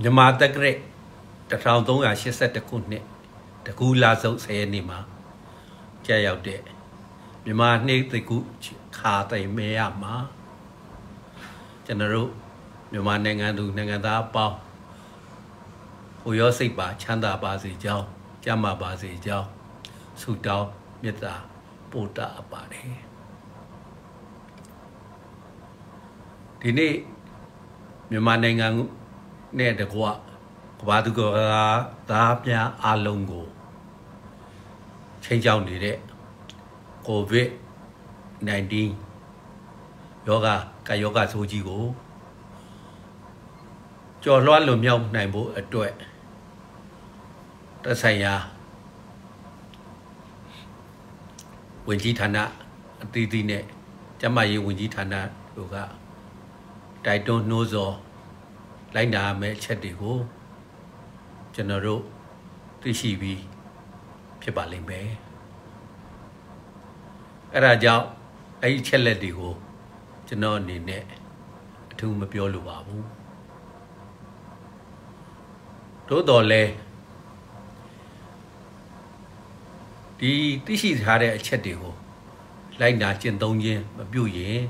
မြန်မာတက္ကရာ1382ခုနှစ်တကူလာစုပ်10ရက်နေ့မှာကြာရောက်တဲ့မြန်မာနှိမ့်တကူခါတိုင်မဲရမှာကျွန်တော်တို့မြန်မာနိုင်ငံသူနိုင်ငံသားအပေါင်းဟိုရောစိတ်ပါချမ်းသာပါစေကြောင်းကြမ်းမာပါစေကြောင်းဆုတောင်းမေတ္တာပို့တာအပ်ပါတယ် ဒီနေ့မြန်မာနိုင်ငံနဲ့တကွကဘာသူကသားများအလုံးကိုချိန်ချောင်းနေတဲ့ကိုဗစ် -19 ယောဂကာယောဂဆိုးကြီးကိုကြော်လွှားလွန်မြောက်နိုင်ဖို့အတွက်သက်ဆိုင်ရာဝင်ကြီးဌာနအသီးသီးနဲ့ကျမရေးဝင်ကြီးဌာနတို့က တိုက်တွန်းနှိုးဆော်လိုက်နာမယ့်အချက်တွေကိုကျွန်တော်တို့သိရှိပြီးဖြစ်ပါလိမ့်မယ်အဲ့ဒါကြောင့်အဲ့ဒီချက်လက်တွေကိုကျွန်တော်အနေနဲ့အထူးမပြောလိုပါဘူးသို့တော်လဲဒီသိရှိထားတဲ့အချက်တွေကိုလိုက်နာကျင့်သုံးခြင်းမပြုရင်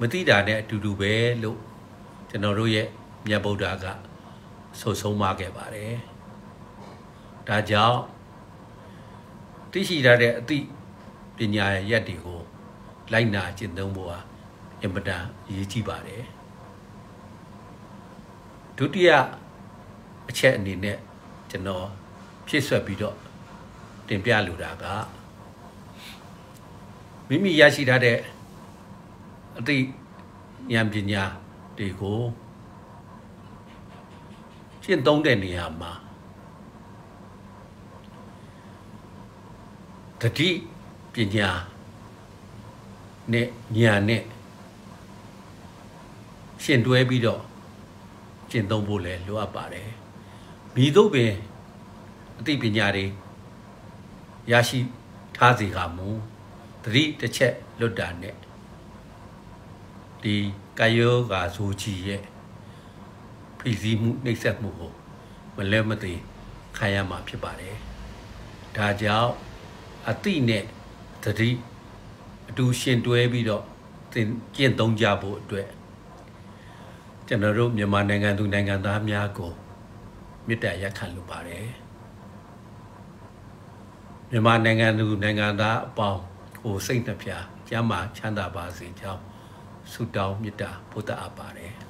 မသိတာနဲ့အတူတူပဲလို့ကျွန်တော်တို့ရဲ့မြတ်ဗုဒ္ဓကဆိုဆုံးမခဲ့ပါတယ်။ဒါကြောင့်သိရှိထားတဲ့အသည့်ပညာရက်တွေကိုလိုက်နာကျင့်သုံးဖို့ဟာအင်မတန်အရေးကြီးပါတယ်။ဒုတိယအချက်အနေနဲ့ကျွန်တော်ဖြည့်ဆွက်ပြီးတော့တင်ပြလိုတာကမိမိရရှိထားတဲ့ အသည့်ဉာဏ်ပညာတွေကိုကျင့်သုံးတဲ့နေရာမှာတတိပညာနဲ့ဉာဏ်နဲ့ရှင်တွဲပြီးတော့ကျင့်သုံးဖို့လည်းလိုအပ်ပါတယ်မိတို့ပင်အသိပညာတွေရရှိထားစေကမူတတိတစ်ချက်လွတ်တာနဲ့ ဒီကာယောဂါဇိုကြီးရဲ့ဖိစီးမှုနှိပ်စက်မှုကိုမလဲမသိခံရမှာဖြစ်ပါတယ်။ဒါကြောင့်အတိနဲ့တတိအတူရှင်တွဲပြီးတော့သင်ကျင့်သုံးကြဖို့အတွက်ကျွန်တော်တို့မြန်မာနိုင်ငံသူနိုင်ငံသားများကိုမေတ္တာရက်ခံလိုပါတယ်။မြန်မာနိုင်ငံသူနိုင်ငံသားအပေါင်းကိုစိတ်နှပြကျမ်းမာချမ်းသာပါစေကြောင်း ဆုတောင်းမေတ္တာပို့တတ်အပ်ပါတယ်။